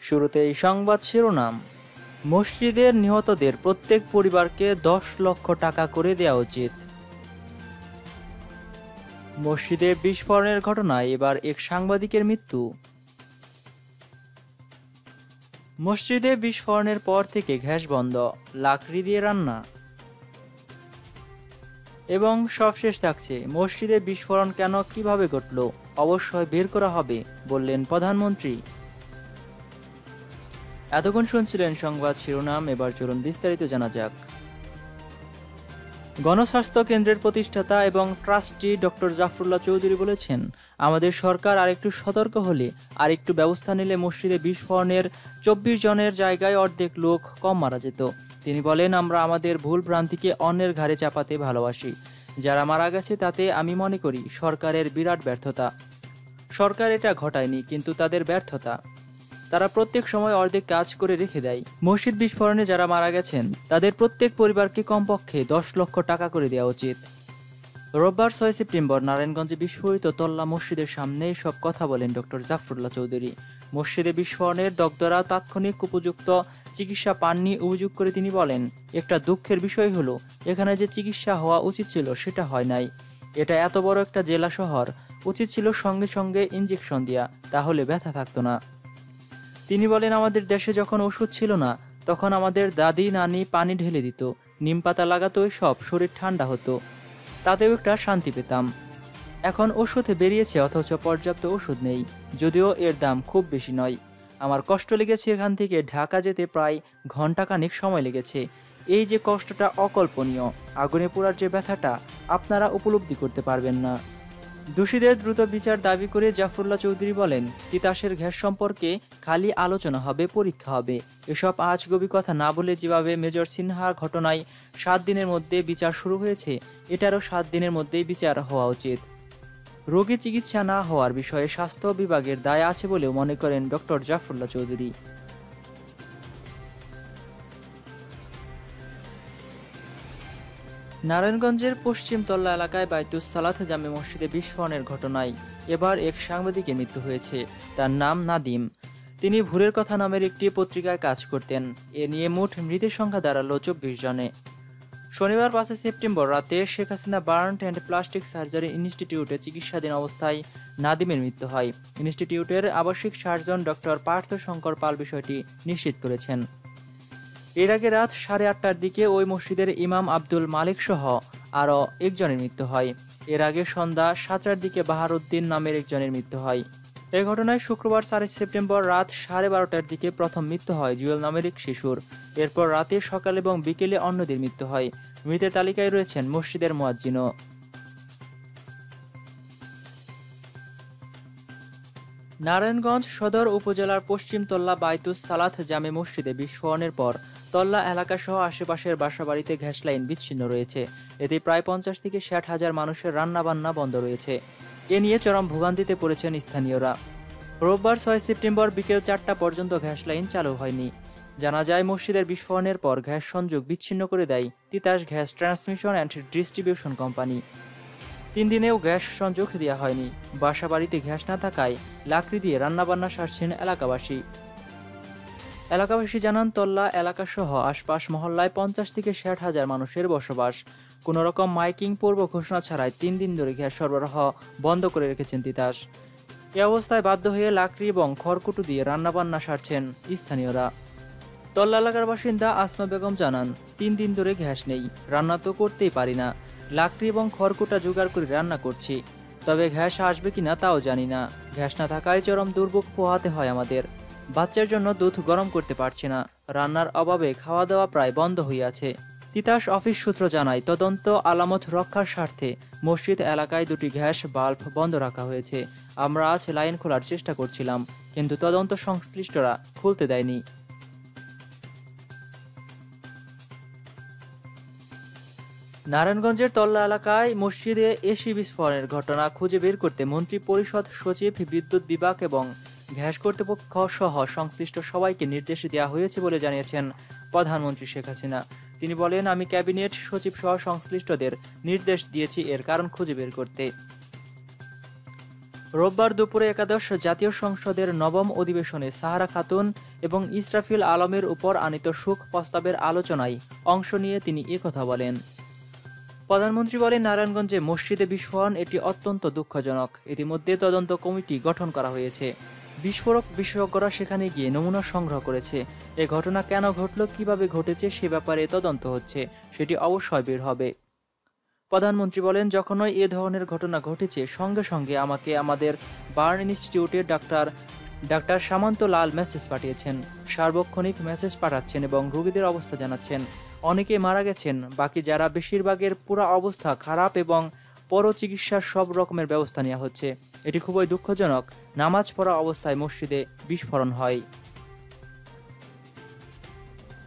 শুরুতে এই সংবাদ শিরোনাম। মসজিদের নিহতদের প্রত্যেক পরিবারকে দশ লক্ষ টাকা করে দেওয়া উচিত। মসজিদে বিস্ফোরণের ঘটনায় এবার এক সাংবাদিকের মৃত্যু। মসজিদে বিস্ফোরণের পর থেকে গ্যাস বন্ধ, লাকড়ি দিয়ে রান্না। এবং সবশেষ থাকছে, মসজিদে বিস্ফোরণ কেন, কীভাবে ঘটল, অবশ্যই বের করা হবে, বললেন প্রধানমন্ত্রী। এতক্ষণ শুনছিলেন সংবাদ শিরোনাম, এবার চলুন বিস্তারিত জানা যাক। গণস্বাস্থ্য কেন্দ্রের প্রতিষ্ঠাতা এবং ট্রাস্টি ডক্টর জাফরুল্লাহ চৌধুরী বলেছেন, আমাদের সরকার আরেকটু সতর্ক হলে, আরেকটু ব্যবস্থা নিলে মসজিদে বিস্ফোরণের চব্বিশ জনের জায়গায় অর্ধেক লোক কম মারা যেত। তিনি বলেন, আমরা আমাদের ভুল ভ্রান্তিকে অন্যের ঘাড়ে চাপাতে ভালোবাসি। যারা মারা গেছে তাতে আমি মনে করি সরকারের বিরাট ব্যর্থতা। সরকার এটা ঘটায়নি, কিন্তু তাদের ব্যর্থতা। তারা প্রত্যেক সময় অর্ধেক কাজ করে রেখে দেয়। মসজিদ বিস্ফোরণে যারা মারা গেছেন, তাদের প্রত্যেক পরিবারকে কমপক্ষে দশ লক্ষ টাকা করে দেওয়া উচিত। রোববার ছয় সেপ্টেম্বর নারায়ণগঞ্জে বিস্ফোরিত তল্লা মসজিদের সামনে সব কথা বলেন ডক্টর জাফরুল্লাহ চৌধুরী। মসজিদে বিস্ফোরণের দগ্ধরা তাৎক্ষণিক উপযুক্ত চিকিৎসা পাননি অভিযোগ করে তিনি বলেন, একটা দুঃখের বিষয় হলো, এখানে যে চিকিৎসা হওয়া উচিত ছিল সেটা হয় নাই। এটা এত বড় একটা জেলা শহর, উচিত ছিল সঙ্গে সঙ্গে ইঞ্জেকশন দেয়া, তাহলে ব্যথা থাকতো না। তিনি বলেন, আমাদের দেশে যখন ওষুধ ছিল না, তখন আমাদের দাদি, নানি পানি ঢেলে দিত, নিম পাতা লাগাতো, সব শরীর ঠান্ডা হতো। তাতেও একটা শান্তি পেতাম। এখন ওষুধে বেরিয়েছে, অথচ পর্যাপ্ত ওষুধ নেই। যদিও এর দাম খুব বেশি নয়। আমার কষ্ট লেগেছে এখান থেকে ঢাকা যেতে প্রায় ঘন্টাখানেক সময় লেগেছে। এই যে কষ্টটা অকল্পনীয়, আগুনে পোড়ার যে ব্যথাটা, আপনারা উপলব্ধি করতে পারবেন না। দোষীদের দ্রুত বিচার দাবি করে জাফরুল্লাহ চৌধুরী বলেন, তিতাসের গ্যাস সম্পর্কে খালি আলোচনা হবে, পরীক্ষা হবে। এসব আজগবি কথা না বলে যেভাবে মেজর সিনহার ঘটনায় সাত দিনের মধ্যে বিচার শুরু হয়েছে, এটারও সাত দিনের মধ্যেই বিচার হওয়া উচিত। রোগী চিকিৎসা না হওয়ার বিষয়ে স্বাস্থ্য বিভাগের দায় আছে বলেও মনে করেন ডক্টর জাফরুল্লাহ চৌধুরী। নারায়ণগঞ্জের পশ্চিম তল্লা এলাকায় বাইতুস সালাত জামে মসজিদে বিস্ফোরণের ঘটনায় এবার এক সাংবাদিকের মৃত্যু হয়েছে। তার নাম নাদিম। তিনি ভুরের কথা নামের একটি পত্রিকায় কাজ করতেন। এ নিয়ে মোট মৃতের সংখ্যা দাঁড়াল চব্বিশ জনে। শনিবার পাঁচে সেপ্টেম্বর রাতে Sheikh Hasina burn and plastic surgery ইনস্টিটিউটে চিকিৎসাধীন অবস্থায় নাদিমের মৃত্যু হয়। ইনস্টিটিউটের আবাসিক সার্জন ডক্টর পার্থ শঙ্কর পাল বিষয়টি নিশ্চিত করেছেন। এর আগে রাত সাড়ে আটটার দিকে ওই মসজিদের ইমাম আব্দুল মালিক সহ আরও একজনের মৃত্যু হয়। এর আগে সন্ধ্যা সাতটার দিকে বাহারুদ্দিন নামের একজনের মৃত্যু হয়। এ ঘটনায় শুক্রবার চারই সেপ্টেম্বর রাত সাড়ে বারোটার দিকে প্রথম মৃত্যু হয় জুয়েল নামের এক শিশুর। এরপর রাতে সকাল এবং বিকেলে অন্যদের মৃত্যু হয়। মৃতের তালিকায় রয়েছেন মসজিদের মোয়াজ্জিনও। নারায়ণগঞ্জ সদর উপজেলার পশ্চিম তল্লা বাইতুস সালাত জামে মসজিদে বিস্ফোরণের পর তল্লা এলাকা সহ আশেপাশের বাসাবাড়িতে গ্যাস লাইন বিচ্ছিন্ন রয়েছে। এতে প্রায় পঞ্চাশ থেকে ষাট হাজার মানুষের রান্নাবান্না বন্ধ রয়েছে। এ নিয়ে চরম ভোগান্তিতে পড়েছেন স্থানীয়রা। রোববার ছয় সেপ্টেম্বর বিকেল চারটা পর্যন্ত গ্যাস লাইন চালু হয়নি। জানা যায়, মসজিদের বিস্ফোরণের পর গ্যাস সংযোগ বিচ্ছিন্ন করে দেয় Titas gas transmission and distribution company. তিন দিনেও গ্যাস সংযোগ দেওয়া হয়নি। বাসা বাড়িতে গ্যাস না থাকায় লাকড়ি দিয়ে রান্নাবান্না সারছেন এলাকাবাসী। এলাকাবাসী জানান, তল্লা এলাকাসহ আশপাশ মহল্লায় পঞ্চাশ থেকে ষাট হাজার মানুষের বসবাস। কোনো রকম মাইকিং পূর্ব ঘোষণা ছাড়াই তিন দিন ধরে গ্যাস সরবরাহ বন্ধ করে রেখেছেন তিতাস। এ অবস্থায় বাধ্য হয়ে লাকড়ি এবং খড়কুটু দিয়ে রান্নাবান্না সারছেন স্থানীয়রা। তল্লা এলাকার বাসিন্দা আসমা বেগম জানান, তিন দিন ধরে গ্যাস নেই, রান্না তো করতেই পারি না। লাকড়ি এবং খড়কুটা জোগাড় করে রান্না করছি। তবে গ্যাস আসবে কিনা তাও জানি না। গ্যাস না থাকায় চরম দুর্ভোগ পোহাতে হয় আমাদের। বাচ্চার জন্য দুধ গরম করতে পারছি না। রান্নার অভাবে খাওয়া দাওয়া প্রায় বন্ধ হইয়াছে তিতাস অফিস সূত্র জানায়, তদন্ত আলামত রক্ষার স্বার্থে মসজিদ এলাকায় দুটি গ্যাস বাল্ব বন্ধ রাখা হয়েছে। আমরা আজ লাইন খোলার চেষ্টা করছিলাম, কিন্তু তদন্ত সংশ্লিষ্টরা খুলতে দেয়নি। নারায়ণগঞ্জের তল্লা এলাকায় মসজিদে এসি বিস্ফোরণের ঘটনা খুঁজে বের করতে মন্ত্রী পরিষদ সচিব বিদ্যুৎ বিভাগ এবং গ্যাস কর্তৃপক্ষ সহ সংশ্লিষ্ট সবাইকে নির্দেশ দেওয়া হয়েছে বলে জানিয়েছেন প্রধানমন্ত্রী শেখ হাসিনা। তিনি বলেন, আমি ক্যাবিনেট সচিব সহ সংশ্লিষ্টদের নির্দেশ দিয়েছি, এর কারণ খুঁজে বের করতে। রোববার দুপুরে একাদশ জাতীয় সংসদের নবম অধিবেশনে সাহারা খাতুন এবং ইসরাফিল আলমের উপর আনিত সুখ প্রস্তাবের আলোচনায় অংশ নিয়ে তিনি কথা বলেন। প্রধানমন্ত্রী বলেন, নারায়ণগঞ্জে মসজিদে বিস্ফোরণ এটি অত্যন্ত দুঃখজনক। ইতিমধ্যে তদন্ত কমিটি গঠন করা হয়েছে। বিস্ফোরক বিশেষজ্ঞরা সেখানে গিয়ে নমুনা সংগ্রহ করেছে। এ ঘটনা কেন ঘটল, কীভাবে ঘটেছে, সে ব্যাপারে তদন্ত হচ্ছে, সেটি অবশ্যই বের হবে। প্রধানমন্ত্রী বলেন, যখনই এ ধরনের ঘটনা ঘটেছে, সঙ্গে সঙ্গে আমাকে আমাদের বার্ন ইনস্টিটিউটের doctor doctor Samanta Lal message পাঠিয়েছেন। সার্বক্ষণিক মেসেজ পাঠাচ্ছেন এবং রোগীদের অবস্থা জানাচ্ছেন। অনেকে মারা গেছেন, বাকি যারা বেশিরভাগের পুরো অবস্থা খারাপ এবং পর চিকিৎসার সব রকমের ব্যবস্থা নেওয়া হচ্ছে। এটি খুবই দুঃখজনক। নামাজ পড়া অবস্থায় মসজিদে বিস্ফোরণ হয়।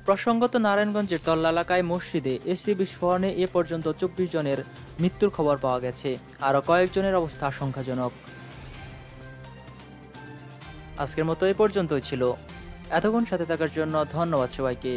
প্রসঙ্গত নারায়ণগঞ্জের তল্লা এলাকায় মসজিদে এসি বিস্ফোরণে এ পর্যন্ত চব্বিশ জনের মৃত্যুর খবর পাওয়া গেছে। আরও কয়েকজনের অবস্থা আশঙ্কাজনক। আজকের মতো এ পর্যন্তই ছিল। এতক্ষণ সাথে থাকার জন্য ধন্যবাদ সবাইকে।